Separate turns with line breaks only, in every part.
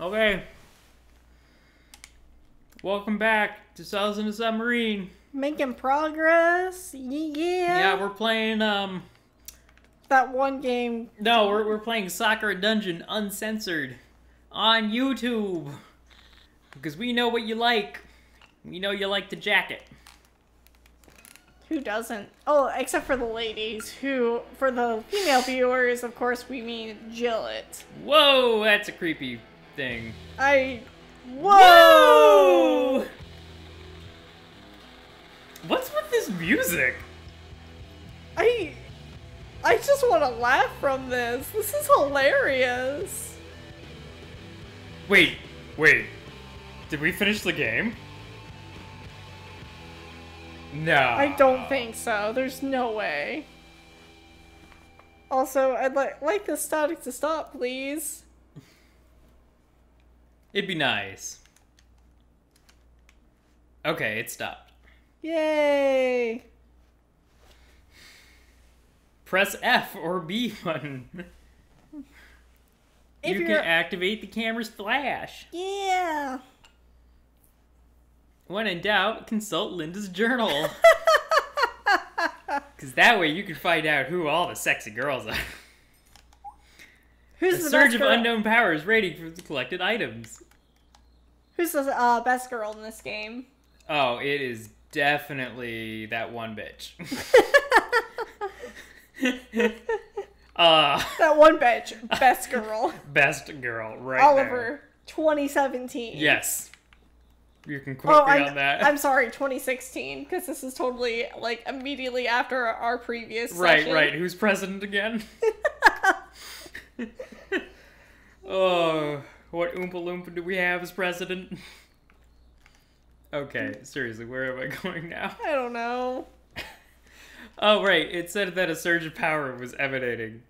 Okay. Welcome back to Cells and a Submarine.
Making progress. Yeah.
Yeah, we're playing, um,
that one game.
no, we're, we're playing Soccer Dungeon Uncensored on YouTube. Because we know what you like. We know you like the jacket.
Who doesn't? Oh, except for the ladies, who, for the female viewers, of course, we mean Jillet.
Whoa, that's a creepy thing.
I. Whoa!
What's with this music?
I. I just want to laugh from this. This is hilarious.
Wait, wait. Did we finish the game? No.
I don't think so. There's no way. Also, I'd like like the static to stop, please.
It'd be nice. Okay, it stopped.
Yay!
Press F or B button.
If
you can
you're-
activate the camera's flash.
Yeah.
When in doubt, consult Linda's journal. Because that way you can find out who all the sexy girls are.
Who's
A
the
surge
best
of
girl?
unknown powers rating for the collected items.
Who's the uh, best girl in this game?
Oh, it is definitely that one bitch. uh,
That one bitch, best girl.
best girl, right
Oliver, 2017.
Yes. You can quote
Oh,
me
I'm,
on that.
I'm sorry, 2016, because this is totally like immediately after our previous
right,
session.
right. Who's president again? oh, what Oompa Loompa do we have as president? Okay, seriously, where am I going now?
I don't know.
Oh, right. It said that a surge of power was emanating.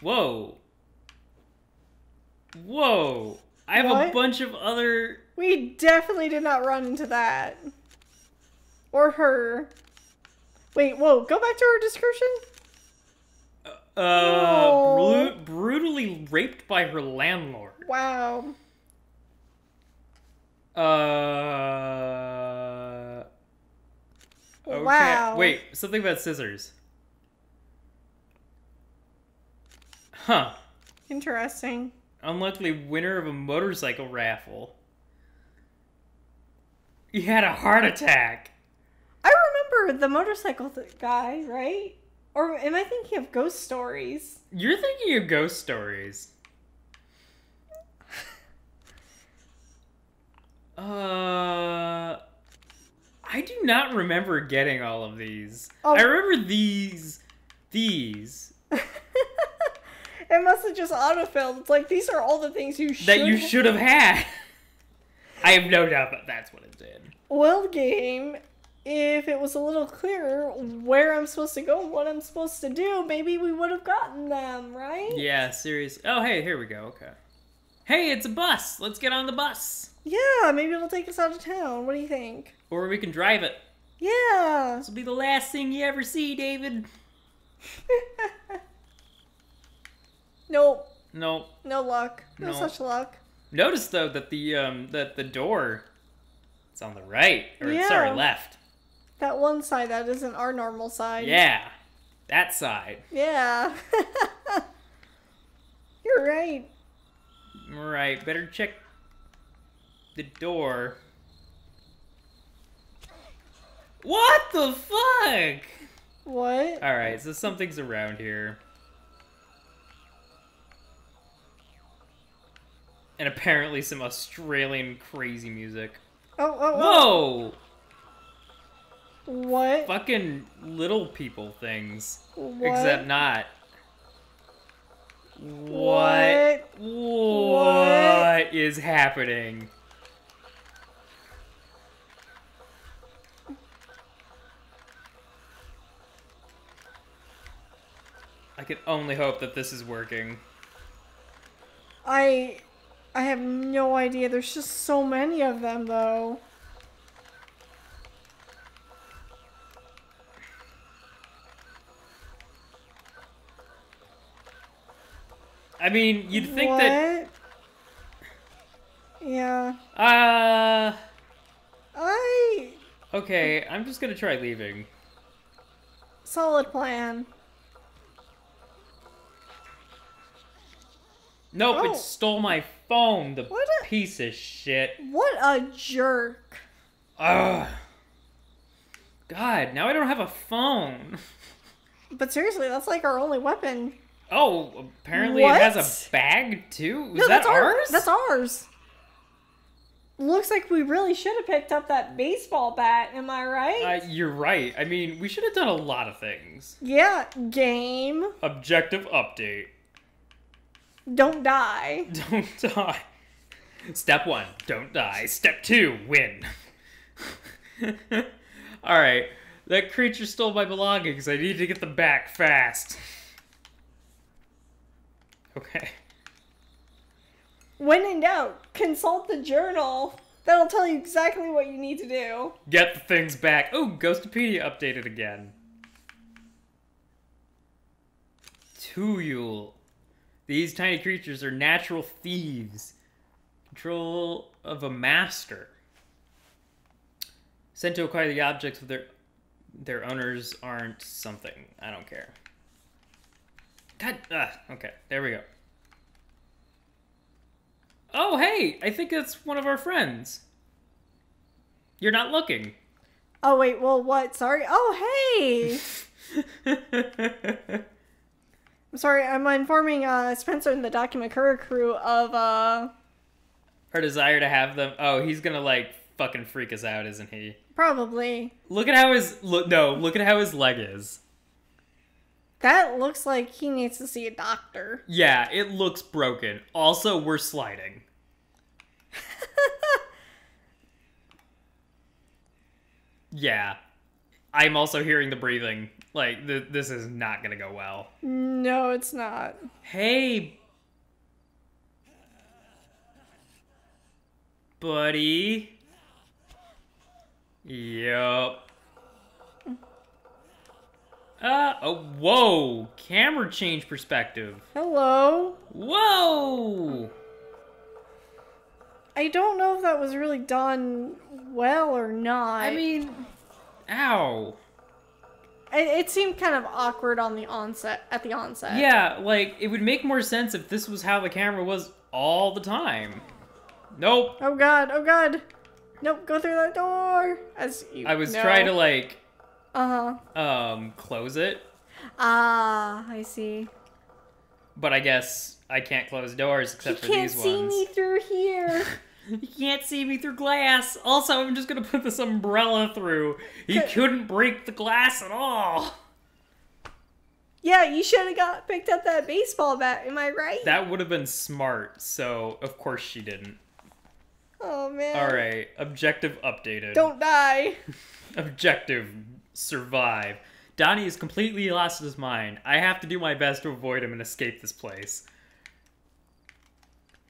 Whoa. Whoa. I have a bunch of other.
We definitely did not run into that. Or her. Wait, whoa, go back to her description?
Uh,
Oh.
bru- brutally raped by her landlord.
Wow.
Uh. Okay.
Wow.
Wait, something about scissors. Huh.
Interesting.
Unluckily winner of a motorcycle raffle. He had a heart attack.
I remember the motorcycle th- guy, right? Or am I thinking of ghost stories?
You're thinking of ghost stories. Uh, I do not remember getting all of these.
Oh.
I remember these, these
It must have just autofilled. It's like these are all the things you should.
that you should have had. I have no doubt that that's what it did.
Well, game. If it was a little clearer where I'm supposed to go, what I'm supposed to do, maybe we would have gotten them, right?
Yeah, seriously. Oh, hey, here we go. Okay. Hey, it's a bus. Let's get on the bus,
Yeah, maybe it'll take us out of town. What do you think?
or we can drive it.
Yeah.
This will be the last thing you ever see, David.
nope.
Nope.
No luck. No,
No.
such luck.
Notice though that the um that the door it's on the right or
Yeah.
sorry left.
That one side that isn't our normal side.
Yeah, that side.
Yeah. You're right.
Right, better check the door. What the fuck?
What?
All right, so something's around here. And apparently some Australian crazy music.
Oh, oh, oh.
Whoa!
What?
Fucking little people things.
What?
Except not. What?
What?
What is happening? I can only hope that this is working.
I I have no idea. There's just so many of them though.
I mean, you'd think that.
Yeah.
Uh.
I.
Okay, I'm just gonna try leaving.
Solid plan.
Nope,
Oh.
it stole my phone, the
What a-
piece of shit.
What a jerk.
Ugh. God, now I don't have a phone.
But seriously, that's like our only weapon.
Oh, apparently it has a bag too? Is
no,
that
our-
ours?
That's ours. Looks like we really should have picked up that baseball bat. Am I right?
Uh, you're right. I mean, we should have done a lot of things.
yeah. Game.
Objective update.
Don't die.
Don't die. Step one, don't die. Step two, win. Alright, that creature stole my belongings. I need to get them back fast. Okay.
When in doubt, consult the journal. That'll tell you exactly what you need to do.
Get the things back. Oh, Ghostopedia updated again. Tuyul. These tiny creatures are natural thieves. Control of a master. Sent to acquire the objects of their their owners aren't something. I don't care. God, okay, there we go. Oh, hey, I think that's one of our friends. You're not looking.
Oh wait, well what? Sorry. Oh hey. I'm sorry, I'm informing uh Spencer and the Documakura crew of uh
Her desire to have them. Oh, he's gonna like fucking freak us out, isn't he?
probably.
Look at how his look. No, look at how his leg is.
That looks like he needs to see a doctor.
Yeah, it looks broken. Also, we're sliding. Yeah, I'm also hearing the breathing. Like th- this is not gonna go well.
no, it's not.
Hey, buddy. Yup. Uh, oh, whoa! Camera change perspective.
Hello.
Whoa!
I don't know if that was really done well or not.
I mean, ow.
it, it seemed kind of awkward on the onset at the onset.
Yeah, like, it would make more sense if this was how the camera was all the time. Nope.
Oh god, oh god. Nope, go through that door. As you
I was
know.
trying to, like,
Uh-huh.
um, close it,
Ah, I see.
but I guess I can't close doors except
he
for these ones.
You can't see me through here.
you can't see me through glass. Also, I'm just gonna put this umbrella through. He
Could-
couldn't break the glass at all.
yeah, you should have got picked up that baseball bat. Am I right?
That would have been smart, so of course she didn't.
oh man.
All right, objective updated.
Don't die.
Objective survive. Donnie is completely lost his mind. I have to do my best to avoid him and escape this place.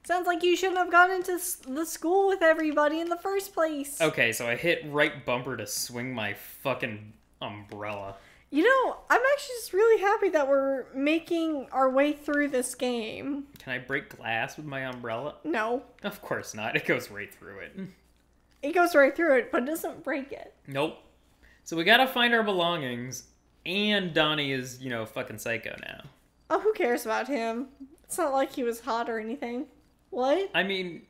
Sounds like you shouldn't have gone into the school with everybody in the first place.
Okay, so I hit right bumper to swing my fucking umbrella.
You know, I'm actually just really happy that we're making our way through this game.
Can I break glass with my umbrella?
No.
Of course not. It goes right through it.
It goes right through it, but it doesn't break it.
Nope. So we gotta find our belongings, and Donnie is, you know, fucking psycho now.
Oh, who cares about him? It's not like he was hot or anything. What?
I mean,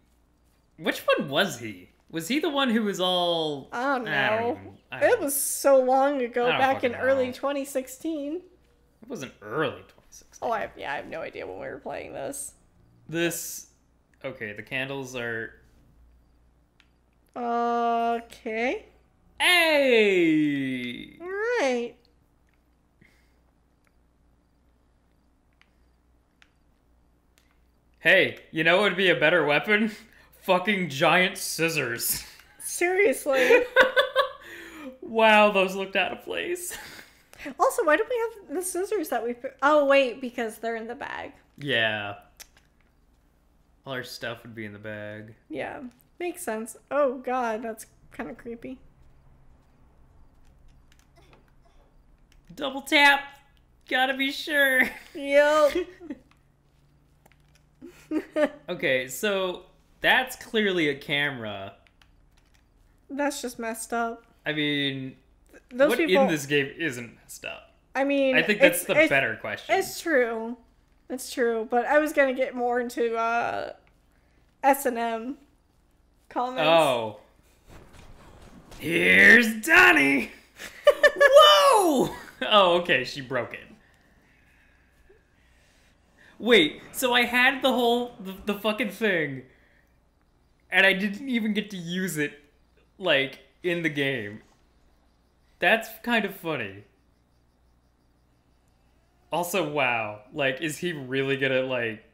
which one was he? Was he the one who was all?
I don't know.
I don't even- I don't
it was so long ago, back in
fucking
early 2016.
It wasn't early 2016.
Oh, I have, yeah, I have no idea when we were playing this.
This. Okay, the candles are.
Okay.
Hey!
All right.
Hey, you know what would be a better weapon? Fucking giant scissors.
Seriously.
wow, those looked out of place.
also, why don't we have the scissors that we? Oh wait, because they're in the bag.
Yeah. All our stuff would be in the bag.
Yeah, makes sense. Oh god, that's kind of creepy.
Double tap! Gotta be sure.
Yep.
Okay, so that's clearly a camera.
That's just messed up.
I mean,
Those
what
people.
in this game isn't messed up?
I mean,
I think that's the better question.
It's true. It's true. But I was gonna get more into uh, S and M comments.
Oh. Here's Donnie! Whoa! Oh, okay, she broke it. Wait, so I had the whole the, the fucking thing and I didn't even get to use it like in the game. That's kind of funny. Also, wow. Like is he really to like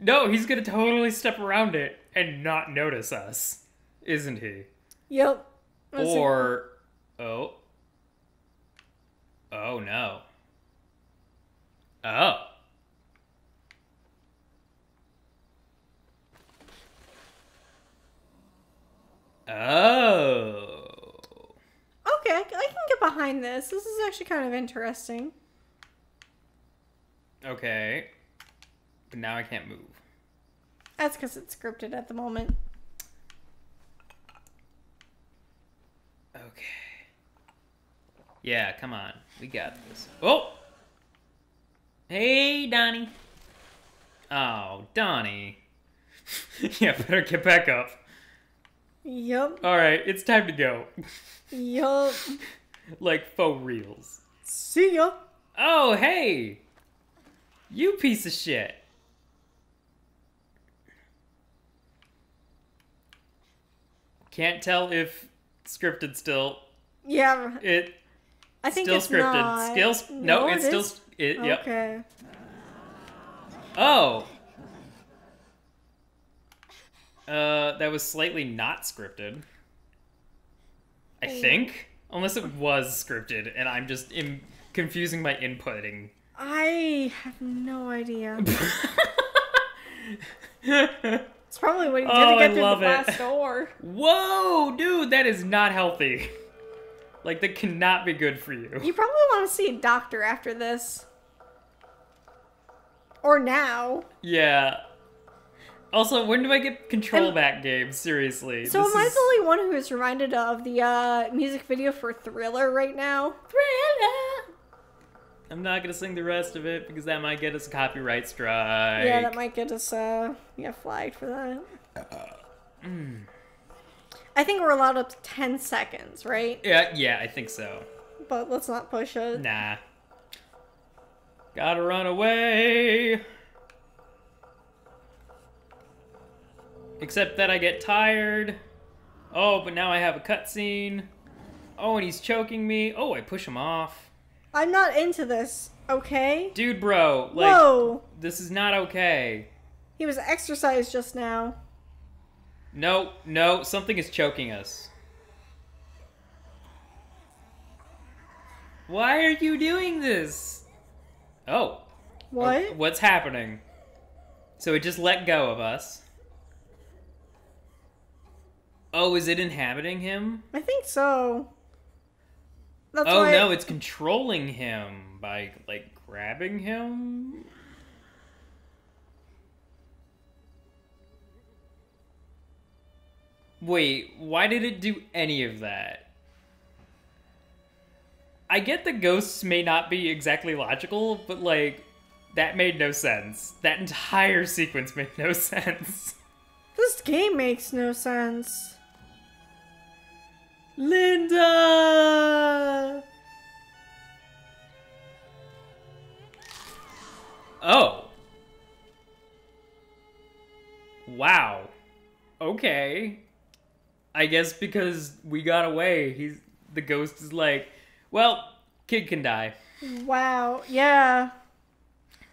No, he's going to totally step around it and not notice us, isn't he?
Yep. That's
Or oh. Oh no. Oh. Oh.
okay, I I can get behind this. This is actually kind of interesting.
Okay. But now I can't move.
That's because it's scripted at the moment.
Okay. Yeah, come on. We got this. Oh! Hey, Donnie. Oh, Donnie. yeah, better get back up.
Yup.
Alright, it's time to go.
Yup.
like faux reals.
See ya.
Oh, hey! You piece of shit. Can't tell if scripted still.
Yeah,
It
I think
still
it's
scripted.
not.
Skills? No, it's
it
still. It, Yep.
Okay.
Oh. Uh, that was slightly not scripted. I think, unless it was scripted, and I'm just confusing my inputting.
I have no idea. It's probably what you did
Oh,
to
I
get through
love
the
it.
glass door.
Whoa, dude, that is not healthy. Like that cannot be good for you.
You probably want to see a doctor after this. Or now.
Yeah. Also, when do I get control
Am-
back game? Seriously.
So
this
am I
is-
the only one who is reminded of the uh, music video for Thriller right now? Thriller!
I'm not gonna sing the rest of it because that might get us a copyright strike.
Yeah, that might get us uh, yeah, flagged for that.
mm.
I think we're allowed up to 10 seconds, right?
Yeah, yeah, I think so.
But let's not push it.
Nah. Gotta run away. Except that I get tired. Oh, but now I have a cutscene. Oh, and he's choking me. Oh, I push him off.
I'm not into this, okay?
Dude, bro, like,
Whoa!
this is not okay.
He was exercised just now.
No, no, something is choking us. Why are you doing this? Oh.
oh what?
Oh, what's happening? So it just let go of us. Oh, is it inhabiting him?
I think so. That's
oh no, it's controlling him by like grabbing him. Wait, why did it do any of that? I get the ghosts may not be exactly logical, but like that made no sense. That entire sequence made no sense.
This game makes no sense.
Linda! Oh. Wow. Okay. I guess because we got away, he's the ghost is like, well, kid can die.
Wow. Yeah.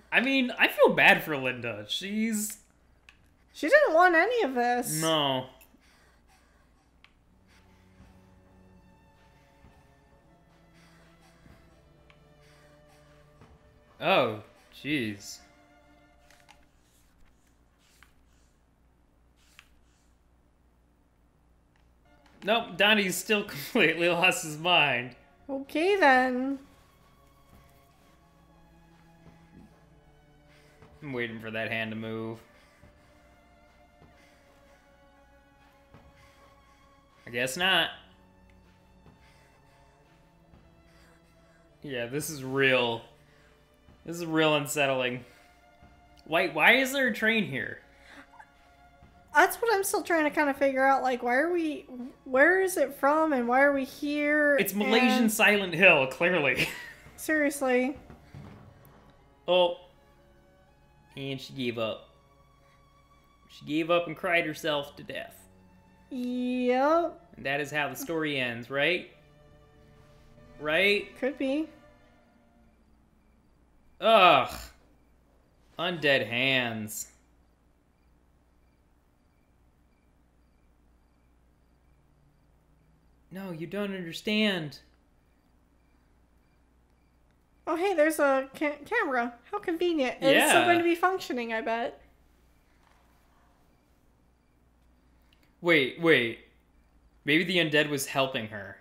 I mean, I feel bad for Linda. She's
She didn't want any of this.
no. Oh, jeez. Nope, Donnie's still completely lost his mind.
Okay then.
I'm waiting for that hand to move. I guess not. Yeah, this is real. This is real unsettling. Why, why is there a train here?
That's what I'm still trying to kind of figure out. Like, why are we? Where is it from, and why are we here?
It's Malaysian
and-
Silent Hill, clearly.
Seriously.
oh. And she gave up. She gave up and cried herself to death.
Yep.
And that is how the story ends, right? Right?
Could be.
Ugh. Undead hands. No, you don't understand.
Oh, hey, there's a ca- camera. How convenient. And It's still going to be functioning, I bet.
Wait, wait. Maybe the undead was helping her.